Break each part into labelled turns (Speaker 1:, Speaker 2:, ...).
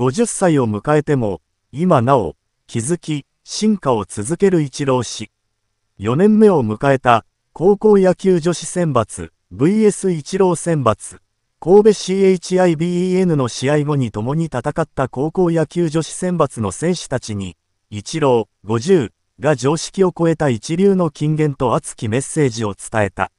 Speaker 1: 50歳を迎えても、今なお、気づき、進化を続ける一郎氏。4年目を迎えた、高校野球女子選抜、VS 一郎選抜。神戸 CHIBEN の試合後に共に戦った高校野球女子選抜の選手たちに、一郎50が常識を超えた一流の金言と熱きメッセージを伝えた。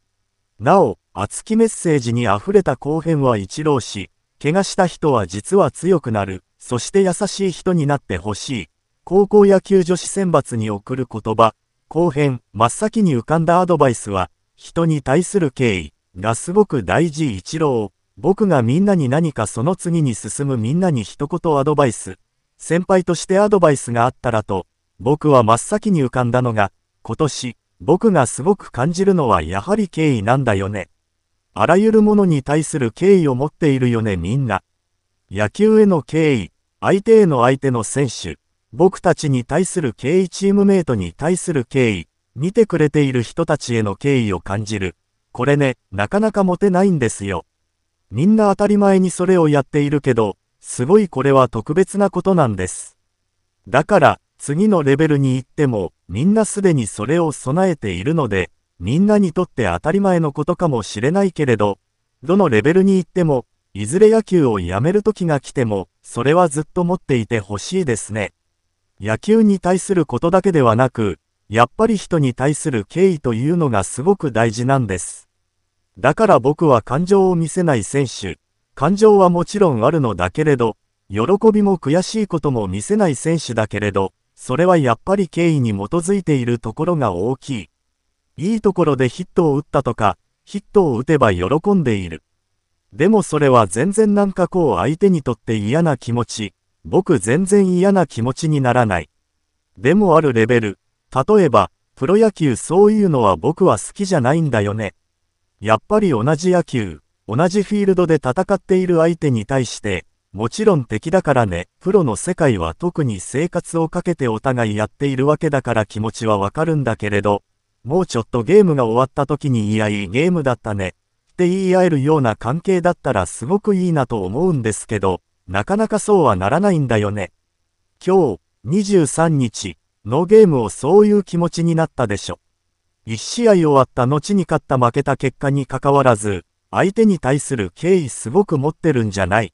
Speaker 1: なお、熱きメッセージに溢れた後編は一郎氏、怪我した人は実は強くなる、そして優しい人になってほしい。高校野球女子選抜に送る言葉、後編、真っ先に浮かんだアドバイスは、人に対する敬意がすごく大事一郎。僕がみんなに何かその次に進むみんなに一言アドバイス。先輩としてアドバイスがあったらと、僕は真っ先に浮かんだのが、今年、僕がすごく感じるのはやはり敬意なんだよね。あらゆるものに対する敬意を持っているよねみんな。野球への敬意、相手への相手の選手、僕たちに対する敬意チームメイトに対する敬意、見てくれている人たちへの敬意を感じる。これね、なかなか持てないんですよ。みんな当たり前にそれをやっているけど、すごいこれは特別なことなんです。だから、次のレベルに行っても、みんなすでにそれを備えているので、みんなにとって当たり前のことかもしれないけれど、どのレベルに行っても、いずれ野球をやめる時が来ても、それはずっと持っていてほしいですね。野球に対することだけではなく、やっぱり人に対する敬意というのがすごく大事なんです。だから僕は感情を見せない選手、感情はもちろんあるのだけれど、喜びも悔しいことも見せない選手だけれど、それはやっぱり敬意に基づいているところが大きい。いいところでヒットを打ったとか、ヒットを打てば喜んでいる。でもそれは全然なんかこう相手にとって嫌な気持ち、僕全然嫌な気持ちにならない。でもあるレベル、例えば、プロ野球そういうのは僕は好きじゃないんだよね。やっぱり同じ野球、同じフィールドで戦っている相手に対して、もちろん敵だからね、プロの世界は特に生活をかけてお互いやっているわけだから気持ちはわかるんだけれど、もうちょっとゲームが終わった時にいやいいゲームだったね。って言い合えるような関係だったらすごくいいなと思うんですけど、なかなかそうはならないんだよね。今日、23日のゲームをそういう気持ちになったでしょ。一試合終わった後に勝った負けた結果にかかわらず、相手に対する敬意すごく持ってるんじゃない。